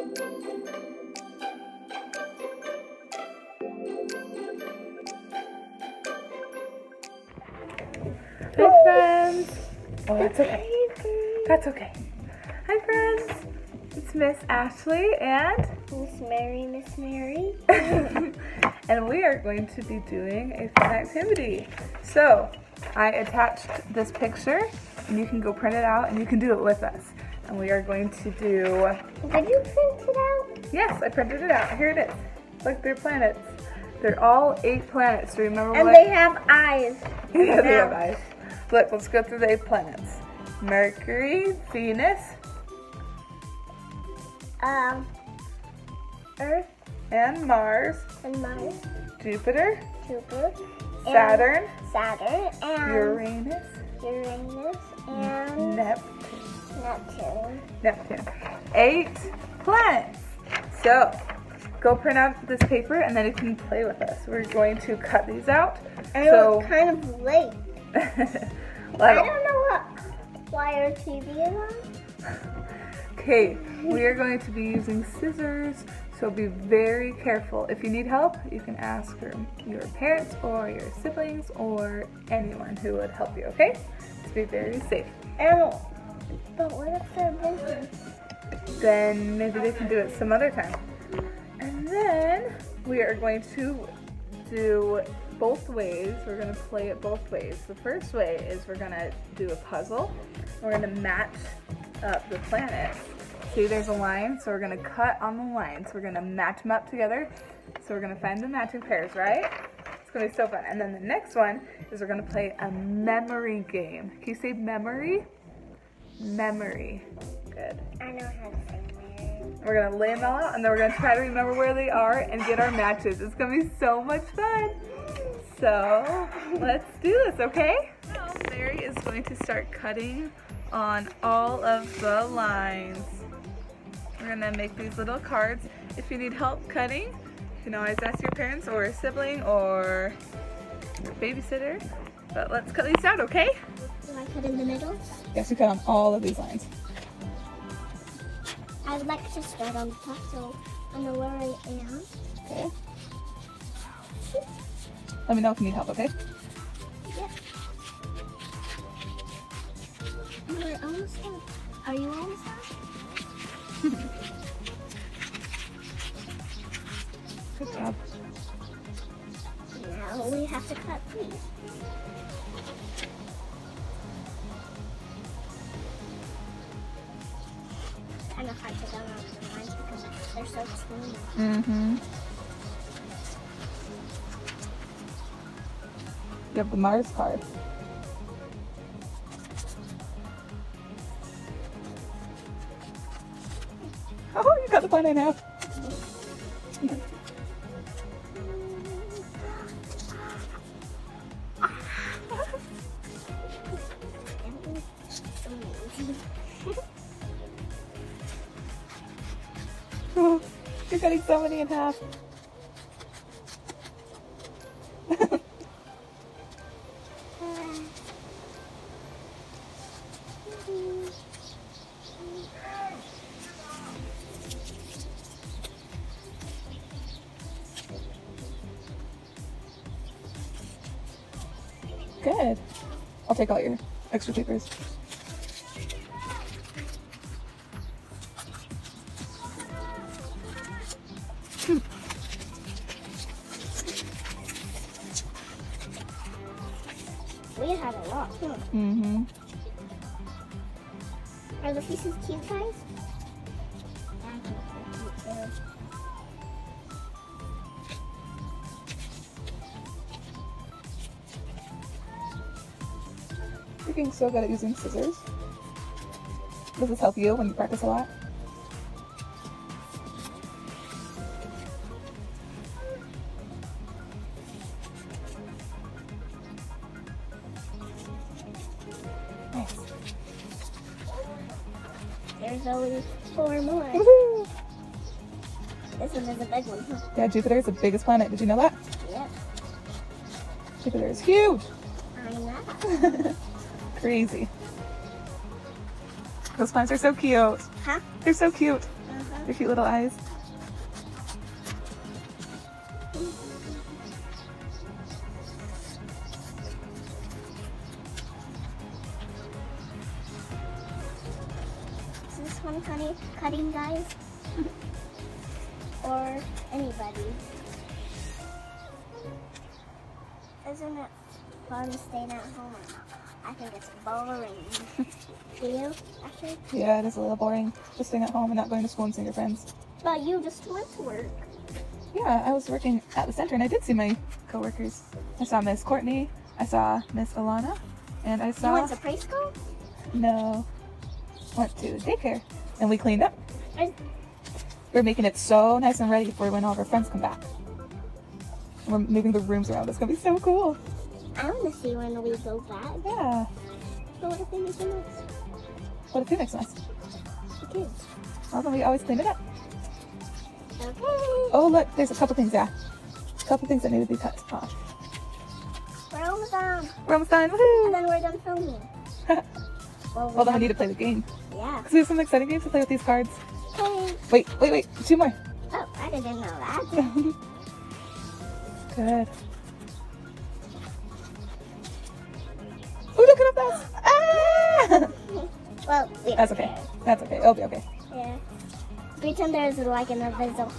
Hi friends. Oh, that's okay. That's okay. Hi friends. It's Miss Ashlee and Miss Mary, Miss Mary. and we are going to be doing a fun activity. So I attached this picture and you can go print it out and you can do it with us. And we are going to do, Did you print it out? yes, I printed it out. Here it is. Look, they're planets. They're all eight planets. Do you remember And what? And they have eyes. yeah, they have eyes. Look, let's go through the eight planets. Mercury, Venus, Um, Earth and Mars, and Mars, Jupiter, Jupiter, Saturn, Saturn, and Uranus, Uranus, and Neptune. Neptune. Neptune. Eight planets. So, go print out this paper and then you can play with us. We're going to cut these out. I So, kind of late. I don't know what why our TV is on. okay, we are going to be using scissors. So be very careful. If you need help, you can ask your, your parents or your siblings or anyone who would help you, okay? To be very safe. And but what if they're busy? then maybe they can do it some other time. And then we are going to do both ways. We're going to play it both ways. The first way is we're going to do a puzzle. We're going to match up the planets. See, there's a line, so we're going to cut on the line. So we're going to match them up together. So we're going to find the matching pairs, right? It's going to be so fun. And then the next one is we're going to play a memory game. Can you say memory? Memory. Good. I know how to say Mary. We're gonna lay them all out and then we're gonna try to remember where they are and get our matches. It's gonna be so much fun. So let's do this, okay? Now Mary is going to start cutting on all of the lines. We're gonna make these little cards. If you need help cutting, you can always ask your parents or a sibling or babysitter. But let's cut these out, okay? Do I cut in the middle? Yes, we cut on all of these lines. I would like to start on the top, so I know where I am. Okay. Let me know if you need help, okay? Yeah. We're almost done. Are you almost done? Good job. Now we have to cut these. Mm-hmm. You have the Mars card. Oh, you got the planet in many in half. Good. I'll take all your extra papers. Mm-hmm. Are the pieces cute, guys? Getting so good at using scissors. Does this help you when you practice a lot? There's always four more. This one is a big one, huh? Yeah, Jupiter is the biggest planet. Did you know that? Yep. Jupiter is huge. I know. Crazy. Those planets are so cute. Huh? They're so cute. Uh-huh. Your cute little eyes. One cutting, cutting guys? or anybody? Isn't it fun staying at home? I think it's boring. Do you, actually? Yeah, it is a little boring just staying at home and not going to school and seeing your friends. But you just went to work. Yeah, I was working at the center and I did see my coworkers. I saw Miss Courtney, I saw Miss Alana, and I saw... You went to preschool? no went to daycare and we cleaned up. I- We're making it so nice and ready for when all of our friends come back. We're moving the rooms around. It's gonna be so cool. I want to see when we go back. Yeah. But what if they make a mess? What if it makes mess? The kids. Well, then we always clean it up. Okay. Oh, look, there's a couple things, yeah. A couple things that need to be cut off. We're almost done. We're almost done. And then we're done filming. Well, well, then we need to play the game. Yeah. Because we have some exciting games to play with these cards. Okay. Wait, wait, wait. Two more. Oh, I didn't know that. Good. Oh, look at us! Ah! well, we That's okay. That's okay. It'll be okay. Yeah. Pretend there's like an invisible.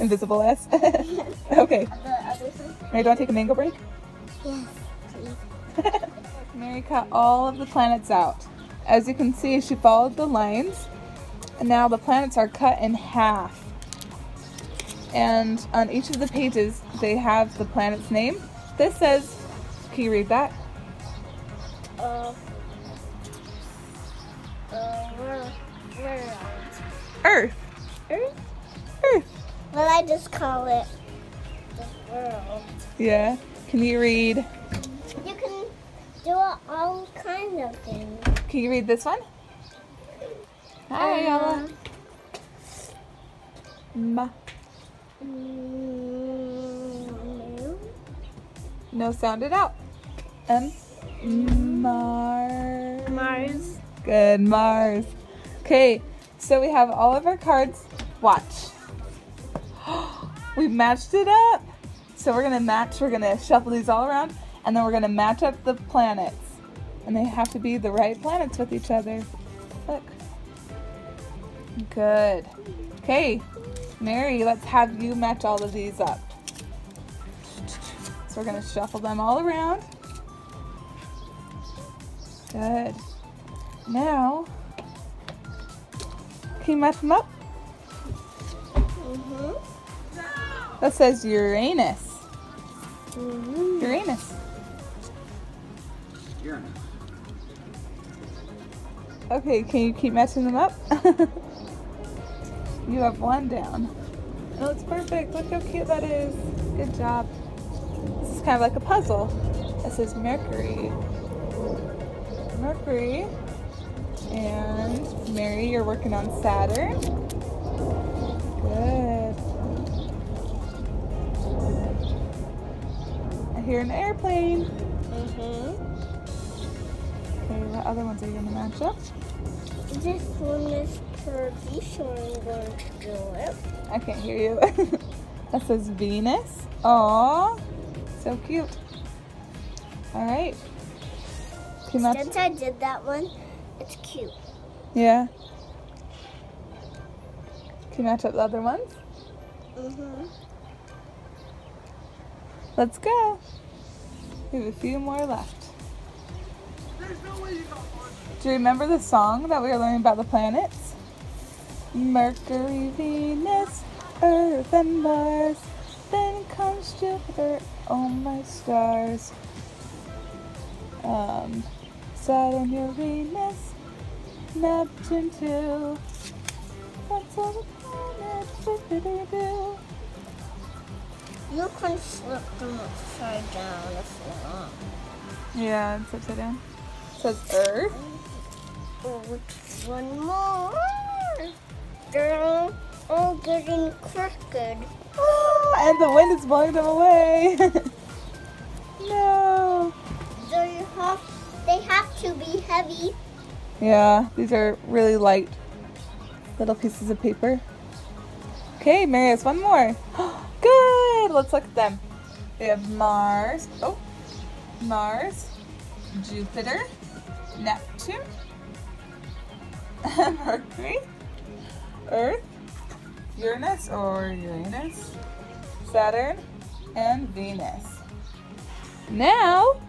Invisible S. okay. The other thing? Mary, do I take a mango break? Yes. please. Mary cut all of the planets out. As you can see, she followed the lines, and now the planets are cut in half. And on each of the pages, they have the planet's name. This says, can you read that? Uh. Uh, where, where Earth. Earth? Earth. Well, I just call it the world. Yeah. Can you read? You can do all kinds of things. Can you read this one? Hi, Ella. Uh, Ma. no. No, sound it out. M. Mars. Mars. Good, Mars. Okay, so we have all of our cards. Watch. we matched it up. So we're gonna match, we're gonna shuffle these all around, and then we're gonna match up the planets. And they have to be the right planets with each other. Look. Good. Okay, Mary, let's have you match all of these up. So we're gonna shuffle them all around. Good. Now, can you match them up? Mm-hmm. That says Uranus. Mm-hmm. Uranus. Okay, can you keep matching them up? you have one down. Oh, it's perfect. Look how cute that is. Good job. This is kind of like a puzzle. It says Mercury. Mercury. And Mary, you're working on Saturn. Good. I hear an airplane. Mm-hmm. Okay, what other ones are you going to match up? This one is pretty, so I'm going to do it. I can't hear you. that says Venus. Aw, so cute. All right. Can you match? Since I did that one, it's cute. Yeah. Can you match up the other ones? Mm-hmm. Let's go. We have a few more left. Do you remember the song that we were learning about the planets? Mercury, Venus, Earth, and Mars. Then comes Jupiter, oh my stars. Um, Saturn, Uranus, Neptune too. That's all the planets do-do-do-do. You can flip them upside down if you want. Yeah, it's upside down. It says Earth. One more. They're all getting crooked. and the wind is blowing them away. no. They have, they have to be heavy. Yeah, these are really light little pieces of paper. Okay, Marius, one more. Good. Let's look at them. We have Mars. Oh, Mars, Jupiter, Neptune, Mercury, Earth, Uranus or Uranus, Saturn, and Venus. Now,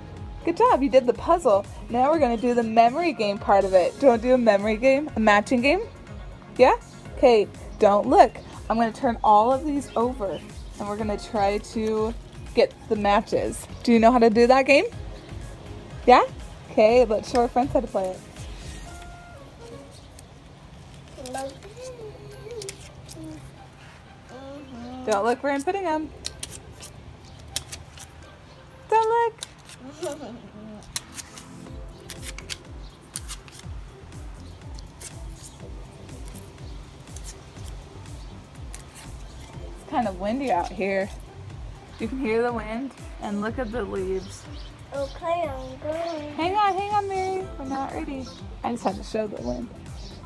good job, you did the puzzle. Now we're gonna do the memory game part of it. Do you wanna do a memory game, a matching game? Yeah? Okay, don't look. I'm gonna turn all of these over and we're gonna try to get the matches. Do you know how to do that game? Yeah? Okay, let's show our friends how to play it. Don't look where I'm putting them. Don't look. It's kind of windy out here. You can hear the wind and look at the leaves. Okay, I'm going. Hang on, hang on, Mary. We're not ready. I just had to show the wind.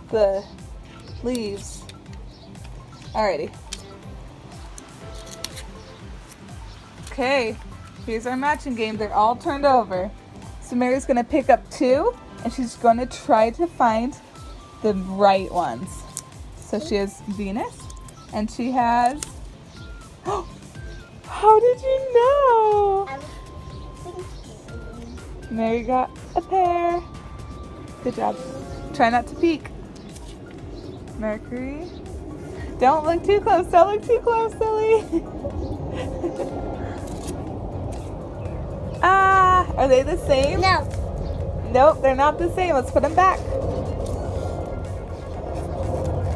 The leaves. Alrighty. Okay, here's our matching game. They're all turned over. So Mary's gonna pick up two and she's gonna try to find the right ones. So she has Venus and she has. oh, How did you know? Mary got a pair. Good job. Try not to peek. Mercury. Don't look too close. Don't look too close, silly. ah, are they the same? No. Nope, they're not the same. Let's put them back.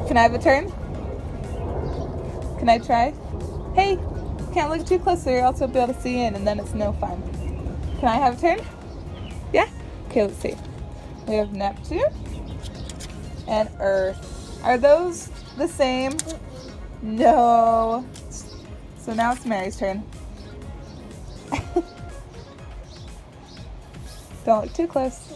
Can I have a turn? Can I try? Hey, can't look too close or else you'll be able to see in and then it's no fun. Can I have a turn? Yeah? Okay, let's see. We have Neptune and Earth. Are those the same? No. So now it's Mary's turn. Don't look too close.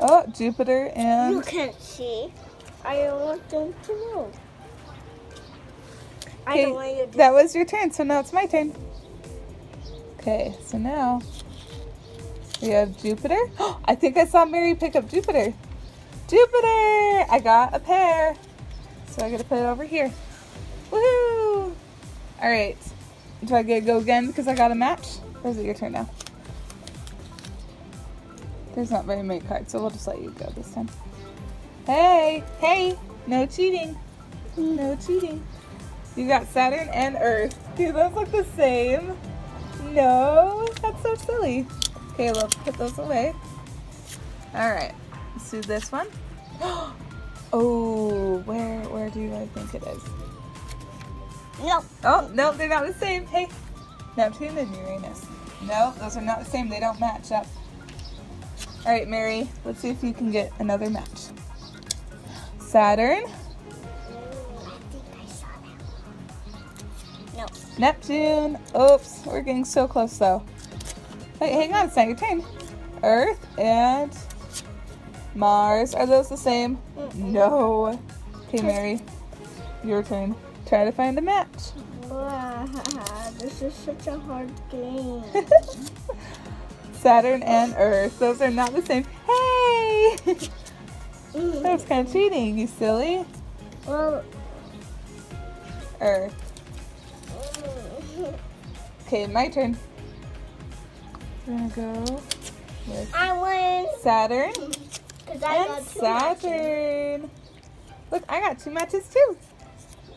Oh, Jupiter and... You can't see. I don't want them to know. I Okay, don't want you to. that was your turn, so now it's my turn. Okay, so now we have Jupiter. Oh, I think I saw Mary pick up Jupiter. Jupiter! I got a pair. So I gotta put it over here. Woohoo! Alright. Do I get to go again because I got a match? Or is it your turn now? There's not very many cards, so we'll just let you go this time. Hey! Hey! No cheating. No cheating. You got Saturn and Earth. Do those look the same? No, that's so silly. Okay, let's put those away. All right, let's do this one. Oh, where where do I think it is? No. Oh, no, they're not the same. Hey, Neptune and Uranus. No, those are not the same. They don't match up. All right, Mary, let's see if you can get another match. Saturn, I think I saw that. No. Neptune. Oops, we're getting so close though. Wait, hang on, it's not your turn. Earth and Mars. Are those the same? No. Okay, Mary, your turn. Try to find a match. Wow, this is such a hard game. Saturn and Earth. Those are not the same. Hey! that was kind of cheating, you silly. well, Earth. Okay, my turn. We're gonna go with I win Saturn I and got two matches. Saturn. Look, I got two matches too.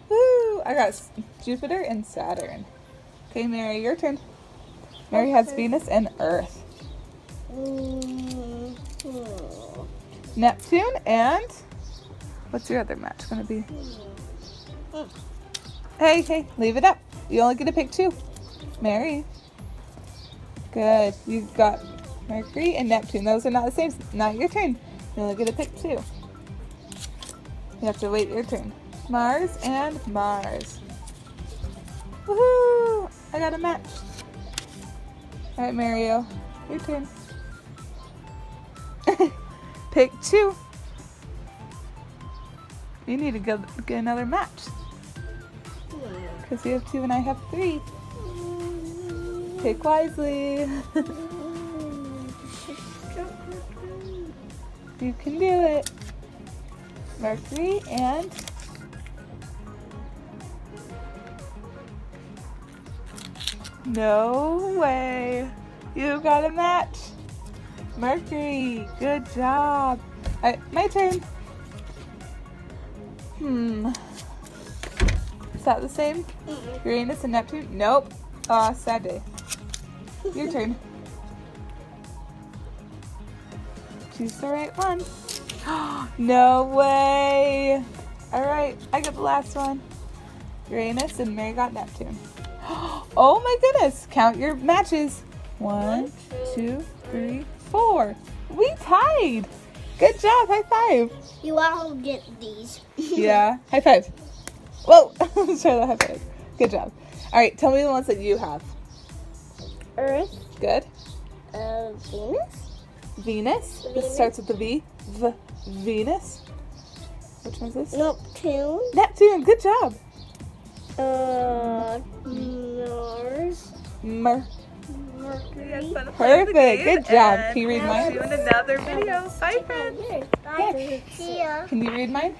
Woo! I got Jupiter and Saturn. Okay, Mary, your turn. Mary has Venus and Earth. Mm, hmm. Neptune and what's your other match gonna be? Mm. Hey, hey, leave it up. You only get to pick two. Mary. Good. You got Mercury and Neptune. Those are not the same. Not your turn. You only get to pick two. You have to wait your turn. Mars and Mars. Woohoo! I got a match. Alright, Mario. Your turn. Pick two. You need to go get another match because you have two and I have three. Pick wisely. you can do it. Mercury and No way. You got a match. Mercury, good job. My turn. Hmm. Is that the same? Uranus and Neptune? Nope. Aw, sad day. Your turn. Choose the right one. no way. Alright, I got the last one. Uranus and Mary got Neptune. Oh my goodness. Count your matches. One, two, three, four. We tied. Good job. High five. You all get these. Yeah. High five. Whoa. Sorry, the high five. Good job. All right. Tell me the ones that you have. Earth, Good. uh, Venus, Venus. This starts with the V. V. Venus. Which one's this? Neptune, Neptune. Good job. Uh, Mars, Mer. Mercury. Perfect. Good job. Can you read mine? see you in another video. Bye, friends. Bye. See ya. Can you read mine?